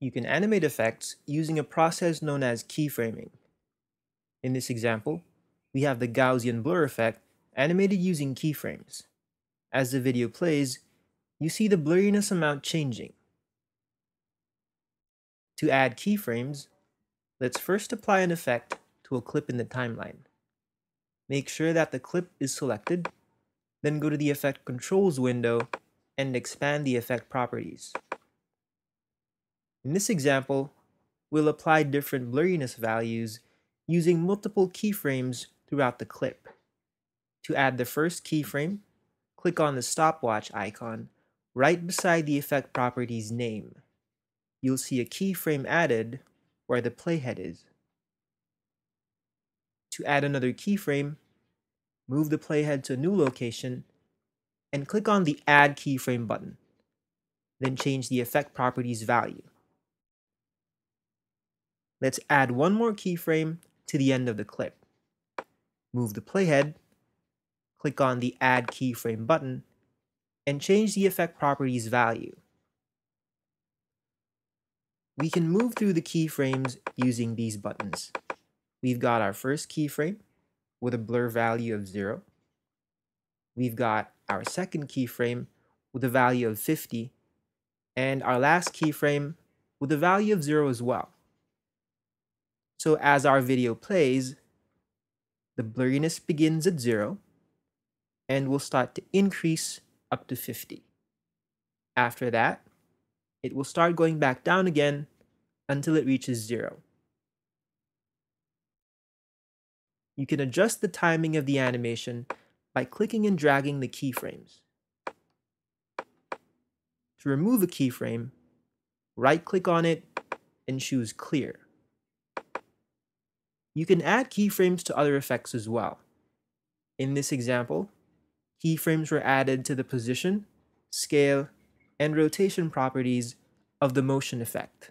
You can animate effects using a process known as keyframing. In this example, we have the Gaussian blur effect animated using keyframes. As the video plays, you see the blurriness amount changing. To add keyframes, let's first apply an effect to a clip in the timeline. Make sure that the clip is selected, then go to the Effect Controls window and expand the effect properties. In this example, we'll apply different blurriness values using multiple keyframes throughout the clip. To add the first keyframe, click on the stopwatch icon right beside the effect property's name. You'll see a keyframe added where the playhead is. To add another keyframe, move the playhead to a new location and click on the Add Keyframe button. Then change the effect property's value. Let's add one more keyframe to the end of the clip. Move the playhead, click on the Add Keyframe button, and change the effect property's value. We can move through the keyframes using these buttons. We've got our first keyframe with a blur value of 0. We've got our second keyframe with a value of 50, and our last keyframe with a value of 0 as well. So as our video plays, the blurriness begins at 0 and will start to increase up to 50. After that, it will start going back down again until it reaches 0. You can adjust the timing of the animation by clicking and dragging the keyframes. To remove a keyframe, right-click on it and choose Clear. You can add keyframes to other effects as well. In this example, keyframes were added to the position, scale, and rotation properties of the motion effect.